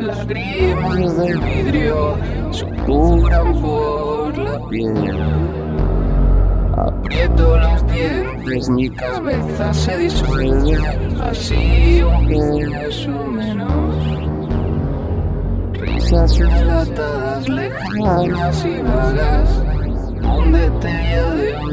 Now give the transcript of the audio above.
lágrimas de vidrio supuran por la piel. Aprieto los dientes, mi cabeza se disuelve, así un beso menos. Risas relatadas, lejanas y vagas, donde te hallaré.